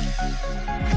Música